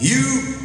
You